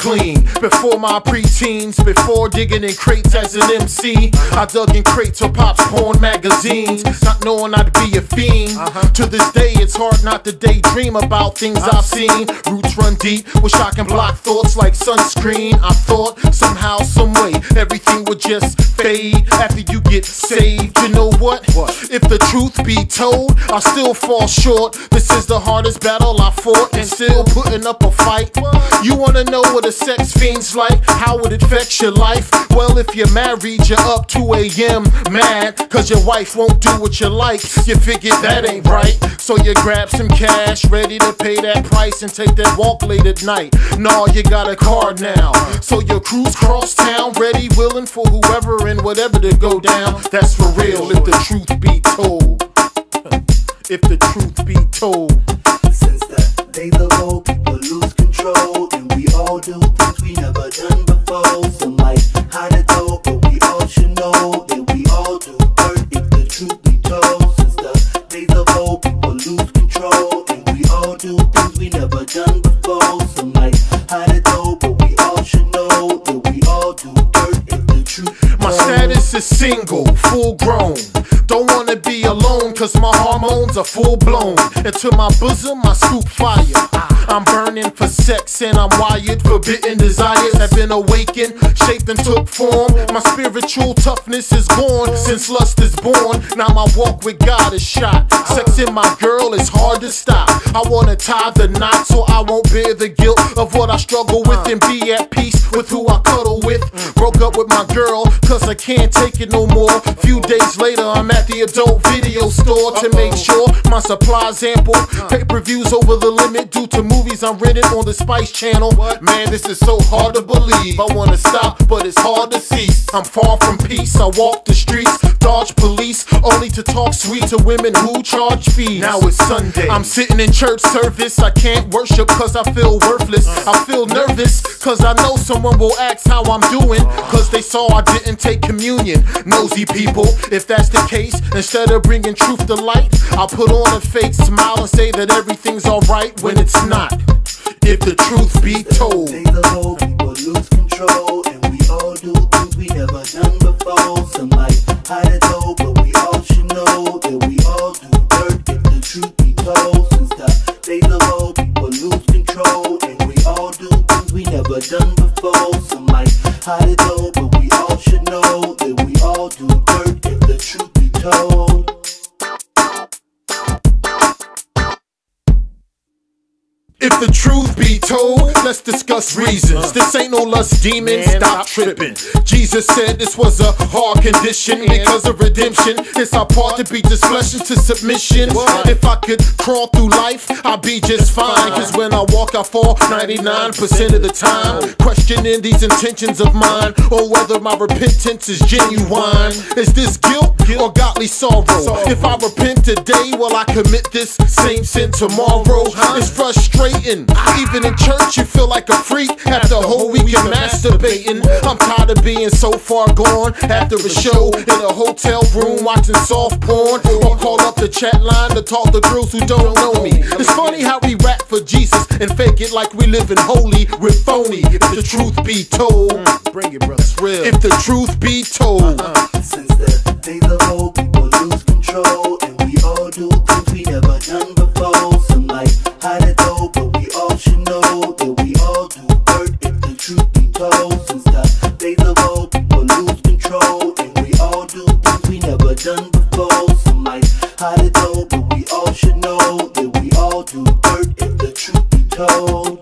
clean. Before my preteens, before digging in crates as an MC, I dug in crates of Pop's porn magazines, not knowing I'd be a fiend. Uh-huh. To this day, it's hard not to daydream about things I've seen. Roots run deep with shock and block thoughts like sunscreen. I thought somehow, some way, everything would just fade after you get saved. You know what? If the truth be told, I still fall short. This is the hardest battle I fought and still putting up a fight. You wanna know what a sex fiend's like? How it affects your life? Well, if you're married, you're up 2 a.m. mad, cause your wife won't do what you like. You figure that ain't right. So you grab some cash, ready to pay that price and take that walk late at night. Nah, you got a car now. So your cruise cross town, ready, willing for whoever and whatever to go down. That's for real if the truth be told. If the truth be told. Since the days of old, people lose control, do things we never done before. Some might hide it though, but we all should know that we all do hurt if the truth be told. Since the days of old, people lose control, and we all do things we never done before. Some might hide it though, but we all should know that we all do hurt if the truth My status is single, full grown. Don't wanna be alone, cause my hormones are full blown. Into my bosom, I scoop fire. I'm burning for sex and I'm wired. Forbidden desires have been awakened, shaped and took form. My spiritual toughness is gone since lust is born. Now my walk with God is shot. Sex in my girl is hard to stop. I wanna tie the knot so I won't bear the guilt of what I struggle with and be at peace with who I cuddle with. Broke up with my girl cause I can't take it no more. Few days later, I'm at the adult video store to make sure my supply's ample. Pay per views over the limit due to movies I'm renting on the Spice Channel. Man, this is so hard to believe. I wanna stop, but it's hard to cease. I'm far from peace. I walk the streets, dodge police, only to talk sweet to women who charge fees. Now it's Sunday. I'm sitting in church service. I can't worship cause I feel worthless. I feel nervous cause I know someone will ask how I'm doing. Cause they saw I didn't take communion. Nosy people, if that's the case, instead of bringing truth to light, I'll put on a fake smile and say that everything's alright when it's not. If the truth be told. Days of old, people lose control, and we all do things we never done before. Some might hide it though, never done before. Some might hide it though, but we all should know If the truth be told, let's discuss reasons. This ain't no lust demon, stop tripping. Jesus said this was a hard condition because of redemption. It's our part to beat this flesh into submission. If I could crawl through life, I'd be just fine. Cause when I walk, I fall 99% of the time. Questioning these intentions of mine, or whether my repentance is genuine. Is this guilt or godly sorrow? If I repent today, will I commit this same sin tomorrow? It's frustrating. Even in church, you feel like a freak after a whole week of masturbating. I'm tired of being so far gone after a show in a hotel room watching soft porn or call up the chat line to talk to girls who don't know me. It's funny how we rap for Jesus and fake it like we living holy. We're phony. If the truth be told, mm, bring it, brother. It's real. If the truth be told. Uh-uh. Since the days of antidote, but we all should know that we all do dirt if the truth be told.